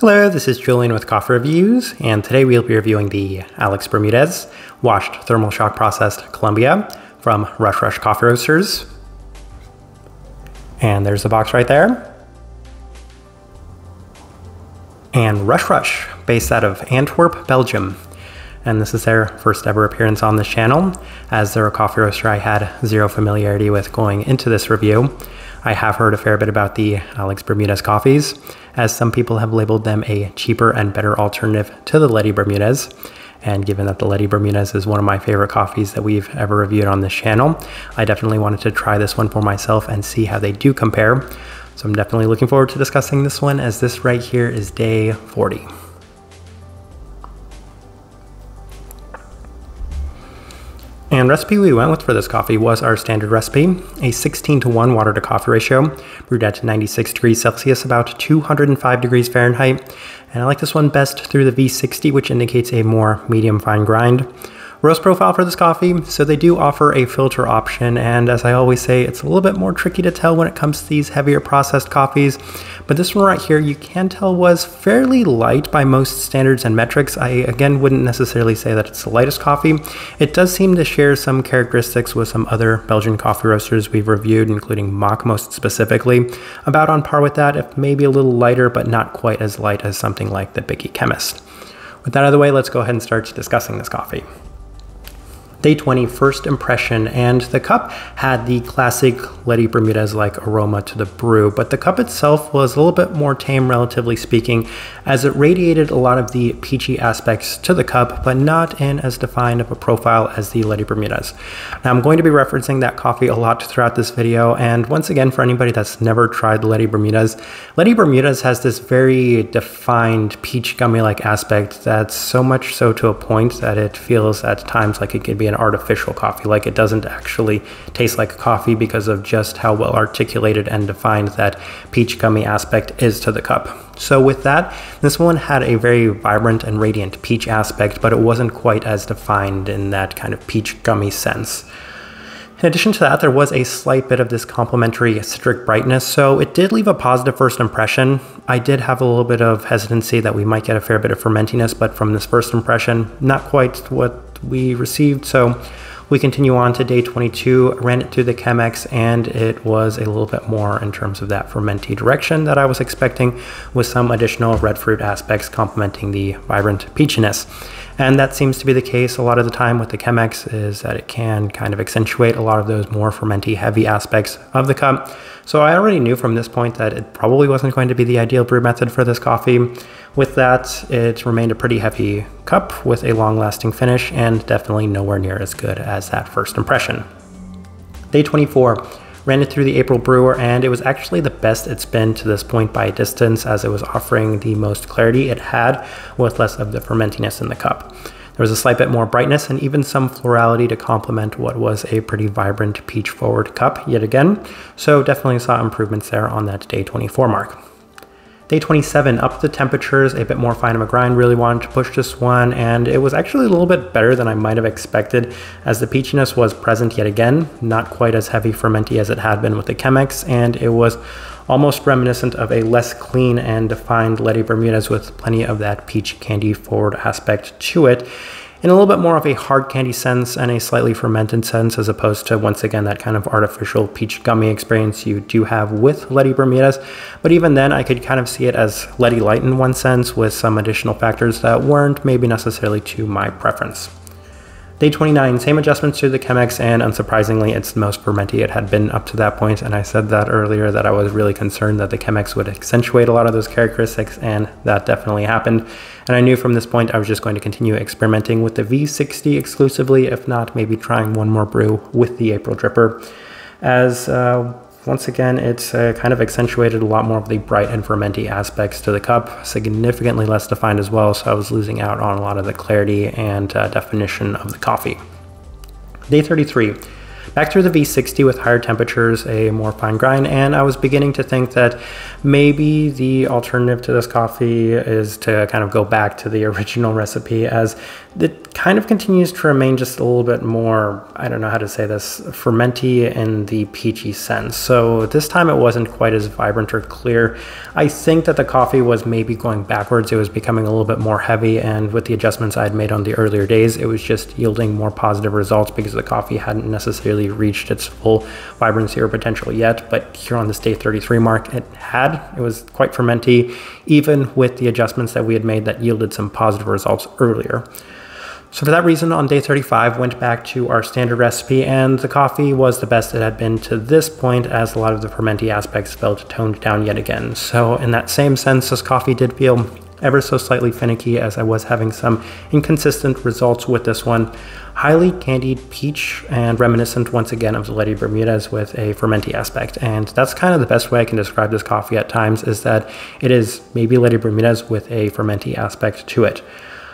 Hello, this is Julian with Coffee Reviews, and today we'll be reviewing the Alex Bermudez washed thermal shock processed Colombia from Rush Rush Coffee Roasters. And there's the box right there. And Rush Rush, based out of Antwerp, Belgium. And this is their first ever appearance on this channel, as they're a coffee roaster I had zero familiarity with going into this review. I have heard a fair bit about the Alex Bermudez coffees, as some people have labeled them a cheaper and better alternative to the Letty Bermudez. And given that the Letty Bermudez is one of my favorite coffees that we've ever reviewed on this channel, I definitely wanted to try this one for myself and see how they do compare. So I'm definitely looking forward to discussing this one as this right here is day 40. And recipe we went with for this coffee was our standard recipe, a 16 to 1 water to coffee ratio, brewed at 96 degrees Celsius, about 205 degrees Fahrenheit. And I like this one best through the V60, which indicates a more medium fine grind roast profile for this coffee. So they do offer a filter option. And as I always say, it's a little bit more tricky to tell when it comes to these heavier processed coffees. But this one right here, you can tell was fairly light by most standards and metrics. I again wouldn't necessarily say that it's the lightest coffee. It does seem to share some characteristics with some other Belgian coffee roasters we've reviewed, including Mok most specifically. About on par with that, if maybe a little lighter, but not quite as light as something like the Bicky Chemist. With that out of the way, let's go ahead and start discussing this coffee. Day 20 first impression, and the cup had the classic Letty Bermudez like aroma to the brew, but the cup itself was a little bit more tame, relatively speaking, as it radiated a lot of the peachy aspects to the cup, but not in as defined of a profile as the Letty Bermudez. Now, I'm going to be referencing that coffee a lot throughout this video, and once again, for anybody that's never tried the Letty Bermudez, Letty Bermudez has this very defined peach gummy like aspect that's so much so to a point that it feels at times like it could be an artificial coffee. Like it doesn't actually taste like coffee because of just how well articulated and defined that peach gummy aspect is to the cup. So with that, this one had a very vibrant and radiant peach aspect, but it wasn't quite as defined in that kind of peach gummy sense. In addition to that, there was a slight bit of this complementary citric brightness, so it did leave a positive first impression. I did have a little bit of hesitancy that we might get a fair bit of fermentiness, but from this first impression, not quite what we received. So we continue on to day 22, ran it through the Chemex, and it was a little bit more in terms of that fermenty direction that I was expecting, with some additional red fruit aspects complementing the vibrant peachiness. And that seems to be the case a lot of the time with the Chemex is that it can kind of accentuate a lot of those more fermenty heavy aspects of the cup. So I already knew from this point that it probably wasn't going to be the ideal brew method for this coffee. With that, it remained a pretty heavy cup with a long lasting finish and definitely nowhere near as good as that first impression. Day 24 ran it through the April brewer and it was actually the best it's been to this point by distance as it was offering the most clarity it had with less of the fermentiness in the cup. There was a slight bit more brightness and even some florality to complement what was a pretty vibrant peach forward cup yet again, so definitely saw improvements there on that day 24 mark. Day 27, up the temperatures, a bit more fine of a grind, really wanted to push this one, and it was actually a little bit better than I might have expected, as the peachiness was present yet again, not quite as heavy fermenty as it had been with the Chemex, and it was almost reminiscent of a less clean and defined Letty Bermudez with plenty of that peach candy forward aspect to it in a little bit more of a hard candy sense and a slightly fermented sense, as opposed to, once again, that kind of artificial peach gummy experience you do have with Letty Bermudez. But even then, I could kind of see it as Letty Light in one sense, with some additional factors that weren't maybe necessarily to my preference. Day 29, same adjustments to the Chemex, and unsurprisingly, it's the most fermenty it had been up to that point. And I said that earlier that I was really concerned that the Chemex would accentuate a lot of those characteristics, and that definitely happened. And I knew from this point I was just going to continue experimenting with the V60 exclusively, if not maybe trying one more brew with the April Dripper. As uh, once again, it's uh, kind of accentuated a lot more of the bright and fermenty aspects to the cup, significantly less defined as well, so I was losing out on a lot of the clarity and uh, definition of the coffee. Day 33. Back through the V60 with higher temperatures, a more fine grind, and I was beginning to think that maybe the alternative to this coffee is to kind of go back to the original recipe as it kind of continues to remain just a little bit more, I don't know how to say this, fermenty in the peachy sense. So this time it wasn't quite as vibrant or clear. I think that the coffee was maybe going backwards. It was becoming a little bit more heavy and with the adjustments I had made on the earlier days, it was just yielding more positive results because the coffee hadn't necessarily reached its full vibrancy or potential yet. But here on this day 33 mark, it had. It was quite fermenty, even with the adjustments that we had made that yielded some positive results earlier. So for that reason, on day 35, went back to our standard recipe, and the coffee was the best it had been to this point, as a lot of the fermenty aspects felt toned down yet again. So in that same sense, this coffee did feel ever so slightly finicky, as I was having some inconsistent results with this one. Highly candied peach and reminiscent once again of the Letty Bermudez with a fermenty aspect. And that's kind of the best way I can describe this coffee at times is that it is maybe Letty Bermudez with a fermenty aspect to it.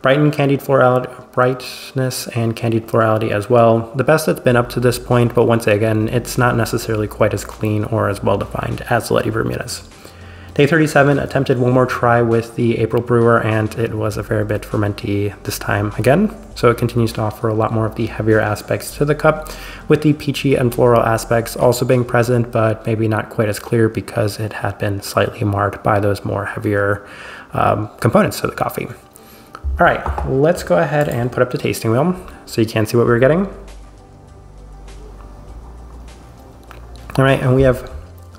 Brighten candied florality, brightness and candied florality as well. The best that's been up to this point, but once again, it's not necessarily quite as clean or as well defined as the Letty Bermudez. Day 37 attempted one more try with the April Brewer and it was a fair bit fermenty this time again. So it continues to offer a lot more of the heavier aspects to the cup with the peachy and floral aspects also being present, but maybe not quite as clear because it had been slightly marred by those more heavier um, components to the coffee. All right, let's go ahead and put up the tasting wheel so you can see what we're getting. All right, and we have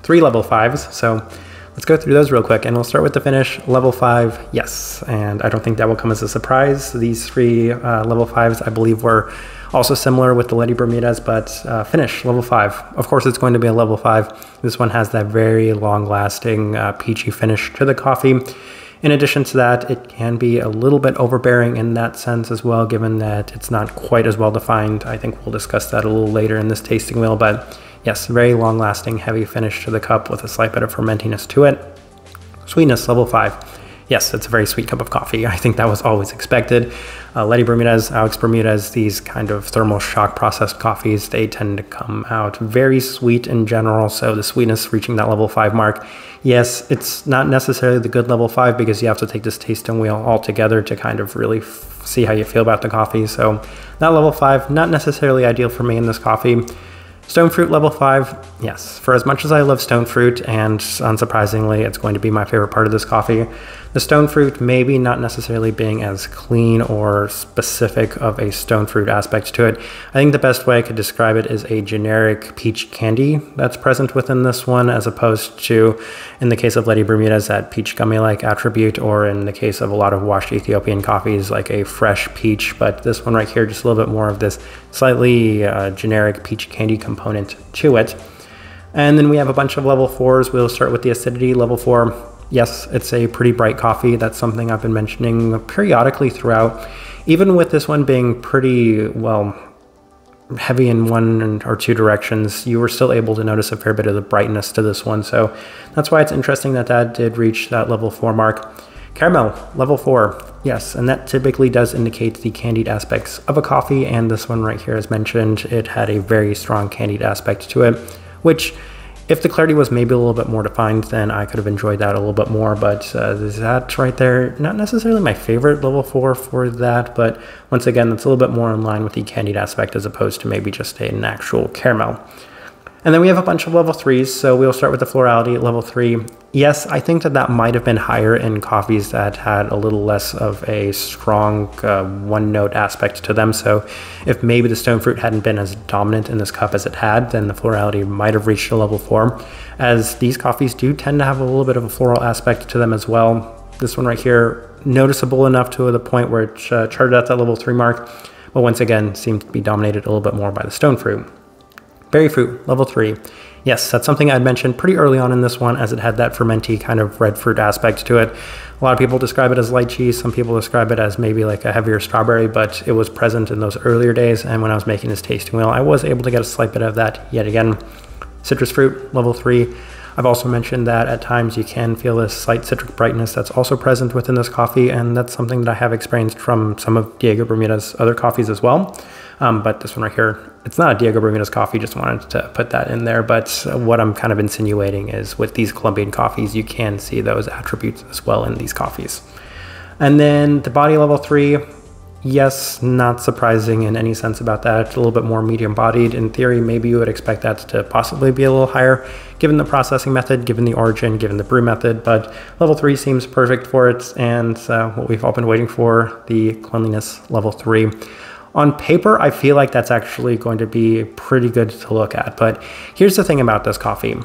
three level fives, so let's go through those real quick and we'll start with the finish. Level five, yes, and I don't think that will come as a surprise. These three uh, level fives, I believe, were also similar with the Letty Bermudez, but uh, finish level five. Of course, it's going to be a level five. This one has that very long lasting uh, peachy finish to the coffee. In addition to that, it can be a little bit overbearing in that sense as well, given that it's not quite as well defined. I think we'll discuss that a little later in this tasting wheel, but yes, very long lasting, heavy finish to the cup with a slight bit of fermentiness to it. Sweetness, level five. Yes, it's a very sweet cup of coffee. I think that was always expected. Uh, Letty Bermudez, Alex Bermudez, these kind of thermal shock processed coffees, they tend to come out very sweet in general. So the sweetness reaching that level five mark. Yes, it's not necessarily the good level five because you have to take this tasting wheel all together to kind of really see how you feel about the coffee. So that level five, not necessarily ideal for me in this coffee. Stone fruit level five, yes. For as much as I love stone fruit, and unsurprisingly, it's going to be my favorite part of this coffee, the stone fruit maybe not necessarily being as clean or specific of a stone fruit aspect to it. I think the best way I could describe it is a generic peach candy that's present within this one, as opposed to, in the case of Letty Bermudez, that peach gummy-like attribute, or in the case of a lot of washed Ethiopian coffees, like a fresh peach. But this one right here, just a little bit more of this slightly uh, generic peach candy component to it. And then we have a bunch of level fours. We'll start with the acidity level four yes, it's a pretty bright coffee. That's something I've been mentioning periodically throughout. Even with this one being pretty, well, heavy in one or two directions, you were still able to notice a fair bit of the brightness to this one. So that's why it's interesting that that did reach that level four mark. Caramel, level four, yes, and that typically does indicate the candied aspects of a coffee. And this one right here, as mentioned, it had a very strong candied aspect to it, which if the clarity was maybe a little bit more defined, then I could have enjoyed that a little bit more. But uh, that right there, not necessarily my favorite level four for that, but once again, that's a little bit more in line with the candied aspect as opposed to maybe just an actual caramel. And then we have a bunch of level threes. So we'll start with the florality at level three. Yes, I think that that might have been higher in coffees that had a little less of a strong uh, one note aspect to them. So if maybe the stone fruit hadn't been as dominant in this cup as it had, then the florality might have reached a level four. As these coffees do tend to have a little bit of a floral aspect to them as well. This one right here, noticeable enough to the point where it uh, charted at that level three mark, but once again seemed to be dominated a little bit more by the stone fruit. Berry fruit, level three. Yes, that's something I'd mentioned pretty early on in this one as it had that fermenty kind of red fruit aspect to it. A lot of people describe it as lychee, some people describe it as maybe like a heavier strawberry, but it was present in those earlier days. And when I was making this tasting wheel, I was able to get a slight bit of that yet again. Citrus fruit, level three. I've also mentioned that at times you can feel this slight citric brightness that's also present within this coffee, and that's something that I have experienced from some of Diego Bermudez's other coffees as well. Um, but this one right here, it's not a Diego Bermudez coffee, just wanted to put that in there. But what I'm kind of insinuating is with these Colombian coffees, you can see those attributes as well in these coffees. And then the body level three, yes, not surprising in any sense about that. It's a little bit more medium bodied. In theory, maybe you would expect that to possibly be a little higher given the processing method, given the origin, given the brew method, but level three seems perfect for it. And uh, what we've all been waiting for, the cleanliness level three. On paper, I feel like that's actually going to be pretty good to look at. But here's the thing about this coffee.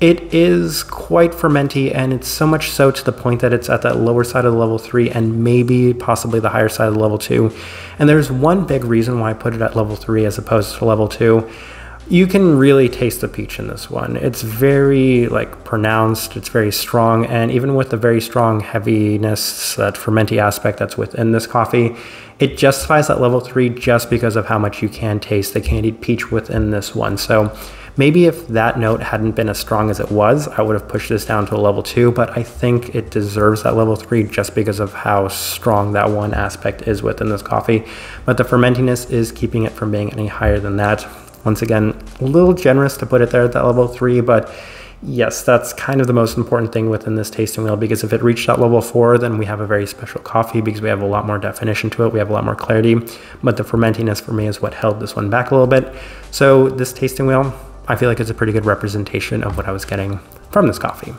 It is quite fermenty, and it's so much so to the point that it's at that lower side of the level three and maybe possibly the higher side of the level two. And there's one big reason why I put it at level three as opposed to level two. You can really taste the peach in this one. It's very like pronounced, it's very strong, and even with the very strong heaviness, that fermenty aspect that's within this coffee, it justifies that level three just because of how much you can taste the candied peach within this one. So Maybe if that note hadn't been as strong as it was, I would have pushed this down to a level two, but I think it deserves that level three just because of how strong that one aspect is within this coffee. But the fermentiness is keeping it from being any higher than that. Once again, a little generous to put it there at that level three, but yes, that's kind of the most important thing within this tasting wheel because if it reached that level four, then we have a very special coffee because we have a lot more definition to it. We have a lot more clarity, but the fermentiness for me is what held this one back a little bit. So this tasting wheel, I feel like it's a pretty good representation of what I was getting from this coffee.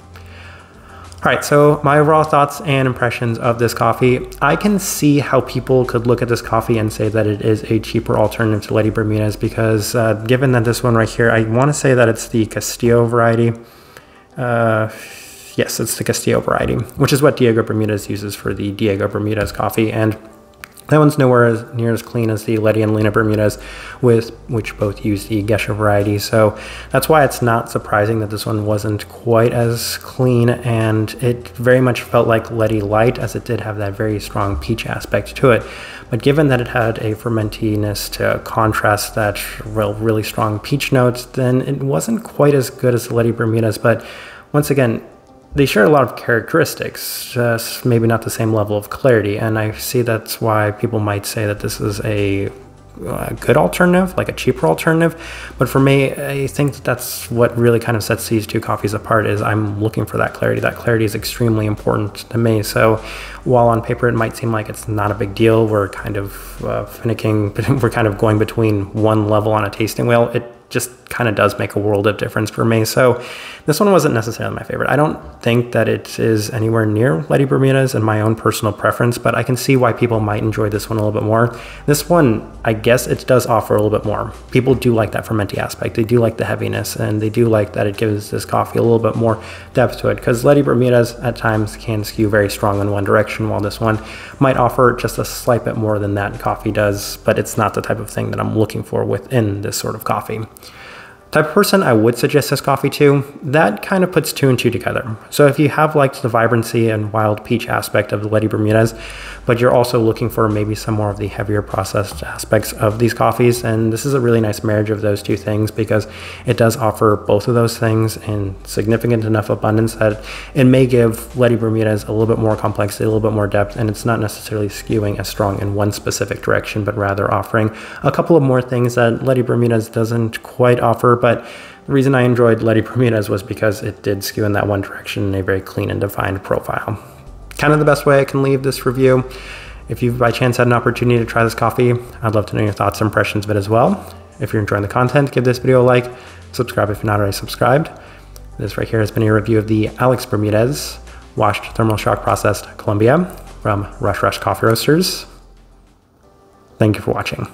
All right, so my overall thoughts and impressions of this coffee. I can see how people could look at this coffee and say that it is a cheaper alternative to Letty Bermudez because uh, given that this one right here, I want to say that it's the Castillo variety. Uh, yes, it's the Castillo variety, which is what Diego Bermudez uses for the Diego Bermudez coffee. And that one's nowhere as near as clean as the Letty and Lena Bermudez, with which both use the Gesha variety. So that's why it's not surprising that this one wasn't quite as clean, and it very much felt like Letty Light, as it did have that very strong peach aspect to it. But given that it had a fermentiness to contrast that real, really strong peach notes, then it wasn't quite as good as the Letty Bermudez. But once again, they share a lot of characteristics, just maybe not the same level of clarity. And I see that's why people might say that this is a, a, good alternative, like a cheaper alternative. But for me, I think that that's what really kind of sets these two coffees apart. Is I'm looking for that clarity. That clarity is extremely important to me. So while on paper it might seem like it's not a big deal, we're kind of uh, finicking, we're kind of going between one level on a tasting wheel. It just kind of does make a world of difference for me. So this one wasn't necessarily my favorite. I don't think that it is anywhere near Letty Bermudez in my own personal preference, but I can see why people might enjoy this one a little bit more. This one, I guess it does offer a little bit more. People do like that fermenty aspect. They do like the heaviness and they do like that it gives this coffee a little bit more depth to it because Letty Bermudez at times can skew very strong in one direction while this one might offer just a slight bit more than that coffee does, but it's not the type of thing that I'm looking for within this sort of coffee. Type of person I would suggest this coffee to, that kind of puts two and two together. So if you have liked the vibrancy and wild peach aspect of the Letty Bermudez, but you're also looking for maybe some more of the heavier processed aspects of these coffees, and this is a really nice marriage of those two things because it does offer both of those things in significant enough abundance that it may give Letty Bermudez a little bit more complexity, a little bit more depth, and it's not necessarily skewing as strong in one specific direction, but rather offering a couple of more things that Letty Bermudez doesn't quite offer but the reason I enjoyed Letty Bermudez was because it did skew in that one direction in a very clean and defined profile. Kind of the best way I can leave this review. If you've by chance had an opportunity to try this coffee, I'd love to know your thoughts and impressions of it as well. If you're enjoying the content, give this video a like, subscribe if you're not already subscribed. This right here has been a review of the Alex Bermudez washed thermal shock processed Colombia from Rush Rush Coffee Roasters. Thank you for watching.